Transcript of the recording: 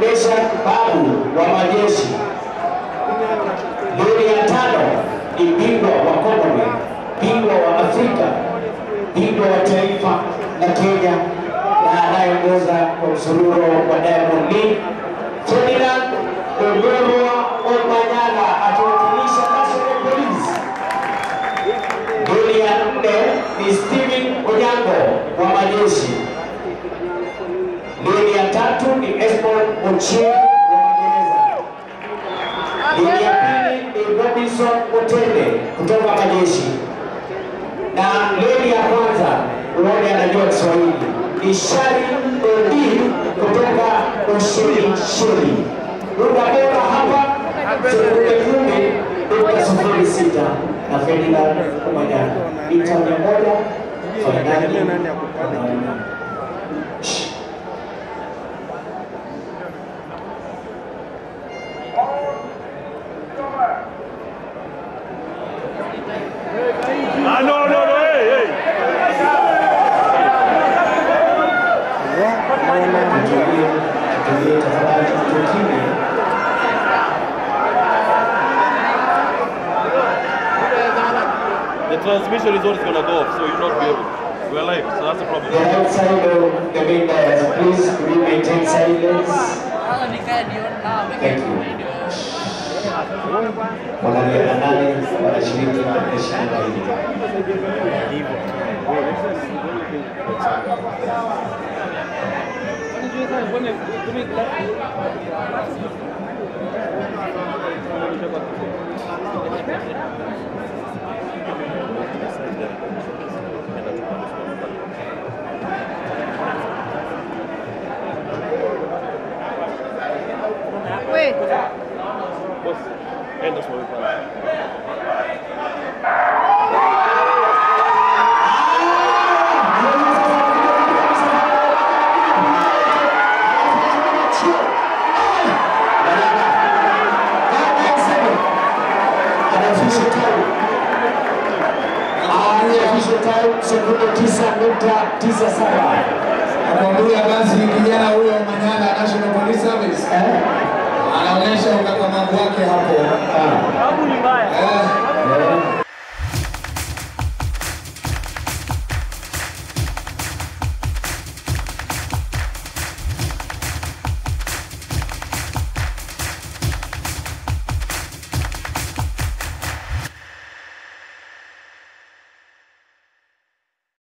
Mesha Babu wa majeshi. Lori ya tano ni bingwa wa Commonwealth, bingwa wa Afrika, bingwa wa taifa la Kenya na anayeongoza kwa msururo wa Diamond League, Ferdinand Ogorwa Omanyala akiwakilisha National Police. Lori ya nne ni Steven Onyango wa majeshi. Ni Esmond Ochieng wa magereza. Lori ya pili ni Robinson Mutende kutoka majeshi, na leli ya kwanza uone anajua Kiswahili ni Shari Odi kutoka Ushelisheli. Muda bora hapa sekunde kumi nukta sufuri sita na Ferdinand Omanyala mita mia moja fainali wanaume. Ah, no, no, no, hey, hey. Tutulie, tutulie tafadhali, tutulie. The transmission is always gonna go off, so you'll not be able. We're live, so that's the The problem. right side of the main dais, please could you maintain silence? Thank you. con las ventanales para recibir la presión de la Wait. Boss, enda swali pale. sekunde tisa nukta tisa saba. Nakwambia basi Black Apple. Ah.